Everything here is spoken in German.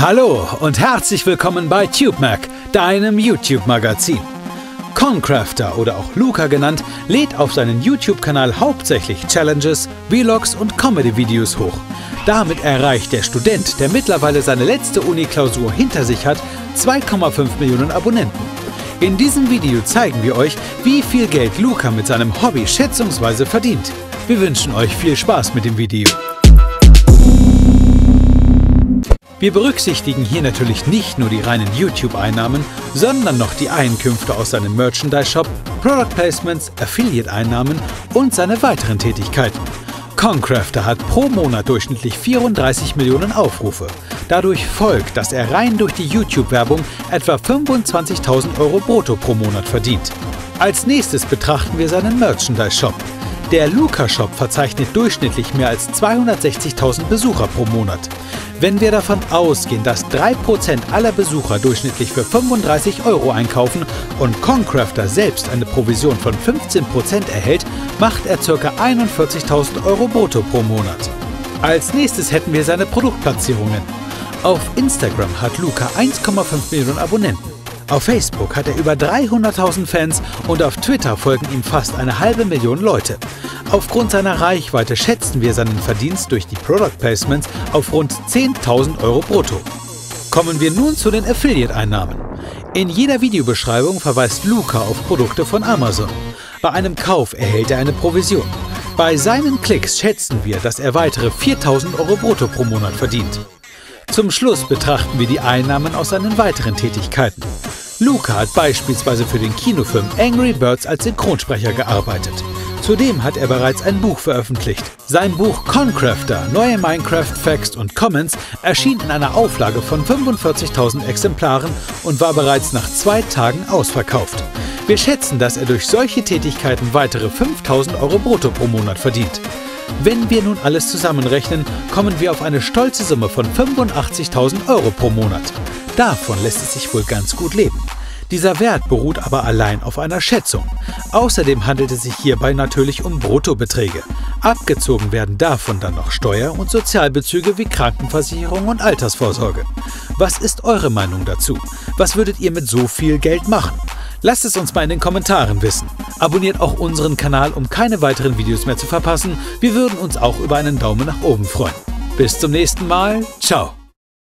Hallo und herzlich willkommen bei TubeMac, deinem YouTube-Magazin. Concrafter oder auch Luca genannt, lädt auf seinen YouTube-Kanal hauptsächlich Challenges, Vlogs und Comedy-Videos hoch. Damit erreicht der Student, der mittlerweile seine letzte Uni-Klausur hinter sich hat, 2,5 Millionen Abonnenten. In diesem Video zeigen wir euch, wie viel Geld Luca mit seinem Hobby schätzungsweise verdient. Wir wünschen euch viel Spaß mit dem Video. Wir berücksichtigen hier natürlich nicht nur die reinen YouTube-Einnahmen, sondern noch die Einkünfte aus seinem Merchandise-Shop, Product Placements, Affiliate-Einnahmen und seine weiteren Tätigkeiten. Concrafter hat pro Monat durchschnittlich 34 Millionen Aufrufe. Dadurch folgt, dass er rein durch die YouTube-Werbung etwa 25.000 Euro brutto pro Monat verdient. Als nächstes betrachten wir seinen Merchandise-Shop. Der Luca-Shop verzeichnet durchschnittlich mehr als 260.000 Besucher pro Monat. Wenn wir davon ausgehen, dass 3% aller Besucher durchschnittlich für 35 Euro einkaufen und Concrafter selbst eine Provision von 15% erhält, macht er ca. 41.000 Euro brutto pro Monat. Als nächstes hätten wir seine Produktplatzierungen. Auf Instagram hat Luca 1,5 Millionen Abonnenten. Auf Facebook hat er über 300.000 Fans und auf Twitter folgen ihm fast eine halbe Million Leute. Aufgrund seiner Reichweite schätzen wir seinen Verdienst durch die Product Placements auf rund 10.000 Euro brutto. Kommen wir nun zu den Affiliate-Einnahmen. In jeder Videobeschreibung verweist Luca auf Produkte von Amazon. Bei einem Kauf erhält er eine Provision. Bei seinen Klicks schätzen wir, dass er weitere 4.000 Euro brutto pro Monat verdient. Zum Schluss betrachten wir die Einnahmen aus seinen weiteren Tätigkeiten. Luca hat beispielsweise für den Kinofilm Angry Birds als Synchronsprecher gearbeitet. Zudem hat er bereits ein Buch veröffentlicht. Sein Buch Concrafter, neue Minecraft Facts und Comments erschien in einer Auflage von 45.000 Exemplaren und war bereits nach zwei Tagen ausverkauft. Wir schätzen, dass er durch solche Tätigkeiten weitere 5.000 Euro brutto pro Monat verdient. Wenn wir nun alles zusammenrechnen, kommen wir auf eine stolze Summe von 85.000 Euro pro Monat. Davon lässt es sich wohl ganz gut leben. Dieser Wert beruht aber allein auf einer Schätzung. Außerdem handelt es sich hierbei natürlich um Bruttobeträge. Abgezogen werden davon dann noch Steuer- und Sozialbezüge wie Krankenversicherung und Altersvorsorge. Was ist eure Meinung dazu? Was würdet ihr mit so viel Geld machen? Lasst es uns mal in den Kommentaren wissen. Abonniert auch unseren Kanal, um keine weiteren Videos mehr zu verpassen. Wir würden uns auch über einen Daumen nach oben freuen. Bis zum nächsten Mal. Ciao.